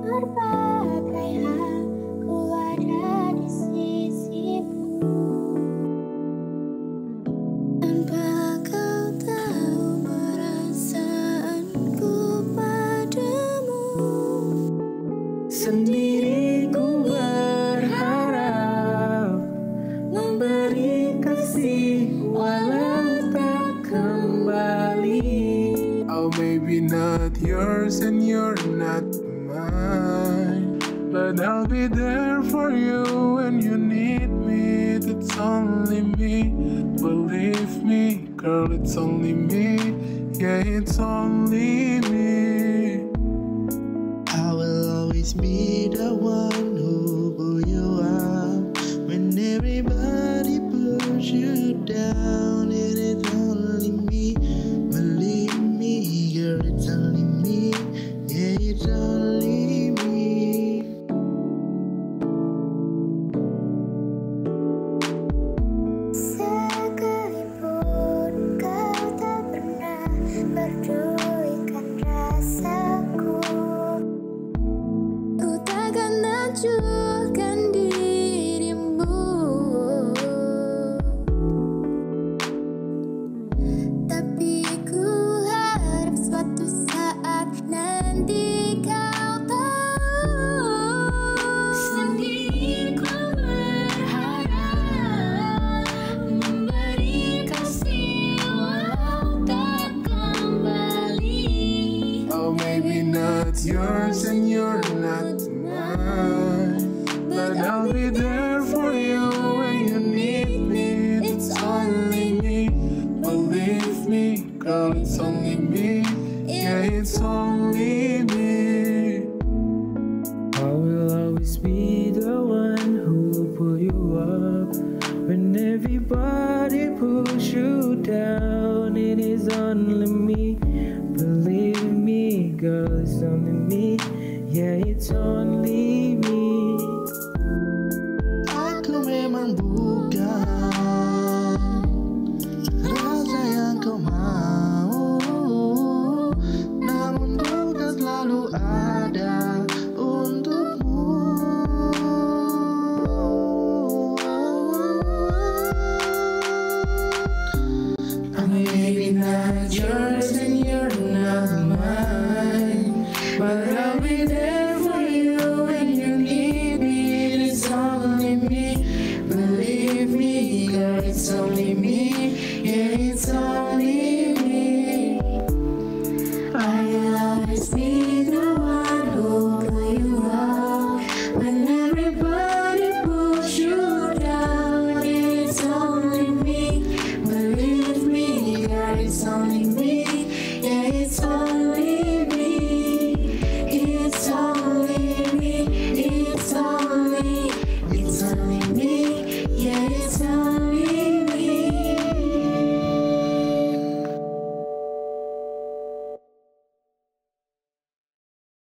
berbagai ada di Tanpa kau tahu perasaanku padamu. Berharap Memberi kasih walau tak kembali. Oh, not yours and you're not mine. But I'll be there for you when you need me. It's only me. Believe me, girl, it's only me. Yeah, it's only me. I will always be the one who pull you up when everybody puts you down. you not yours and you're not mine. But I'll be there for you when you need me. It's only me. Believe me, girl, it's only me. Yeah, it's only me. I will always be the one who will pull you up when everybody pulls you down. It is only me, me, girl, it's only me.